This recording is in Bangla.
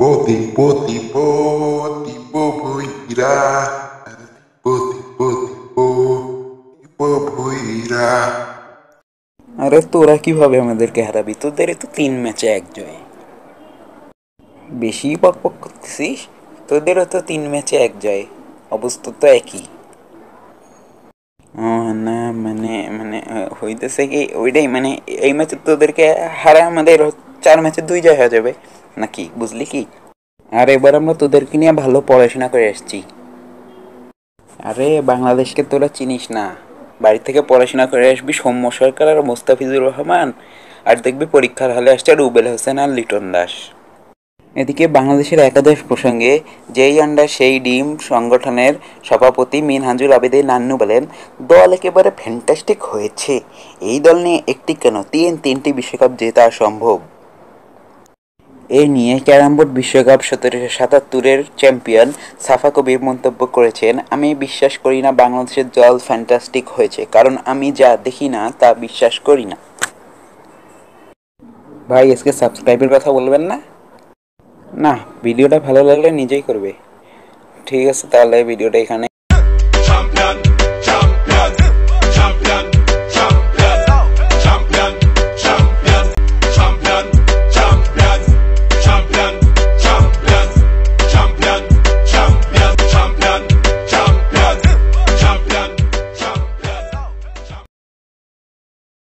Tipo, tipo Buira. Tipo, tipo, tipo, tipo Buira. আরে তোরা কীভাবে আমাদেরকে হারাবি? তোদের তো তিন ম্যাচে এক জয়। বেশি পক পক করতেছিস? তোদেরও তো তিন ম্যাচে এক জয়। অবস্থা তো একই। ও না মানে মানে হইতেছে কি ওইটাই মানে এই ম্যাচে তোদেরকে হারা আমাদের চার ম্যাচে দুই জয় হয়ে যাবে। নাকি? বুঝলি কি? আর এবার আমরা তোদেরকে নিয়ে ভালো পড়াশোনা করে এসেছি আরে বাংলাদেশকে তোরা চিনিস না। বাড়ি থেকে পড়াশোনা করে আসবি সৌম্য সরকার আর মোস্তাফিজুর রহমান। আর দেখবি পরীক্ষার হলে আসছে রুবেল হোসেন আর লিটন দাস। এদিকে বাংলাদেশের একাদশ প্রসঙ্গে যেই আন্ডার সেই ডিম সংগঠনের সভাপতি মিনহাজুল আবেদিন নান্নু বলেন, দল একেবারে ফ্যান্টাস্টিক হয়েছে। এই দল নিয়ে একটি কেন? তিন তিনটি বিশ্বকাপ জেতা সম্ভব। এ নিয়ে ক্যারাম বোর্ড বিশ্বকাপ সতেরোশো সাতাত্তরের চ্যাম্পিয়ন সাফা কবির মন্তব্য করেছেন, আমি বিশ্বাস করি না বাংলাদেশের দল ফ্যান্টাস্টিক হয়েছে, কারণ আমি যা দেখি না তা বিশ্বাস করি না। ভাই, আজকে সাবস্ক্রাইবের কথা বলবেন না? না, ভিডিওটা ভালো লাগলে নিজেই করবে। ঠিক আছে, তাহলে ভিডিওটা এখানে